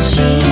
心。